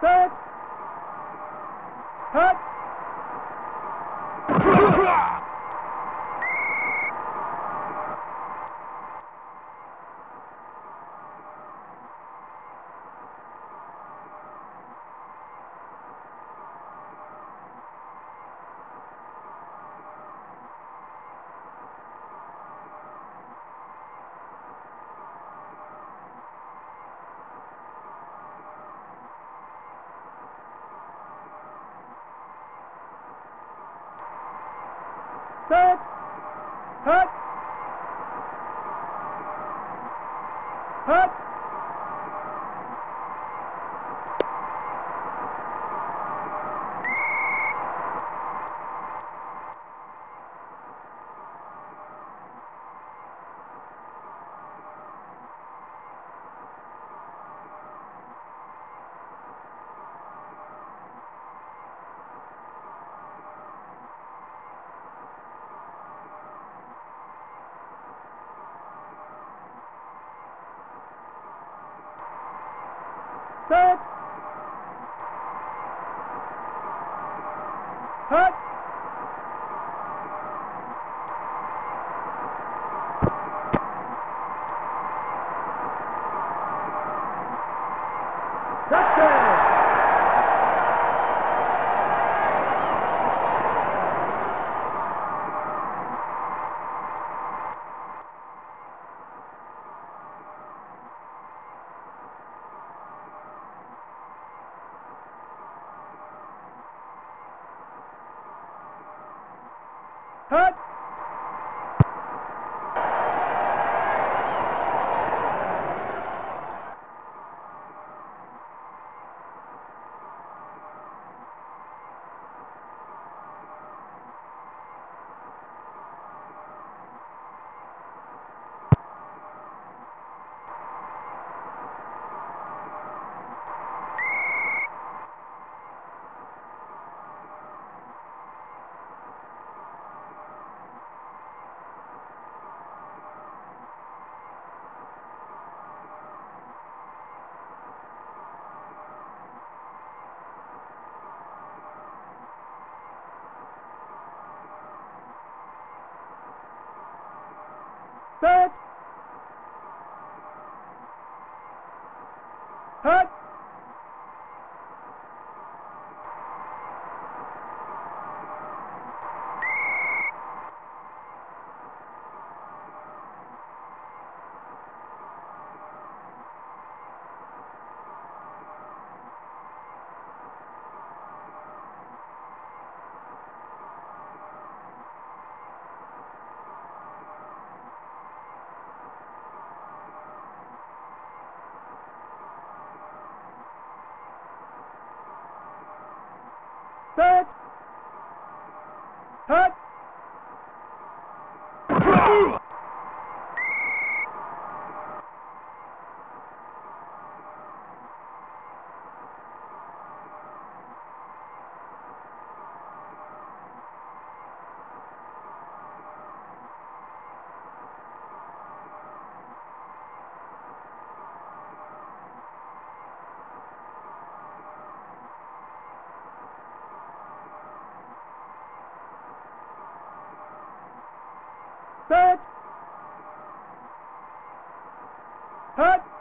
Set. Hut. Set. Hut. Hut. Set. Hut. Touchdown. Hut. Set. Hut. Set. Touch. Touch.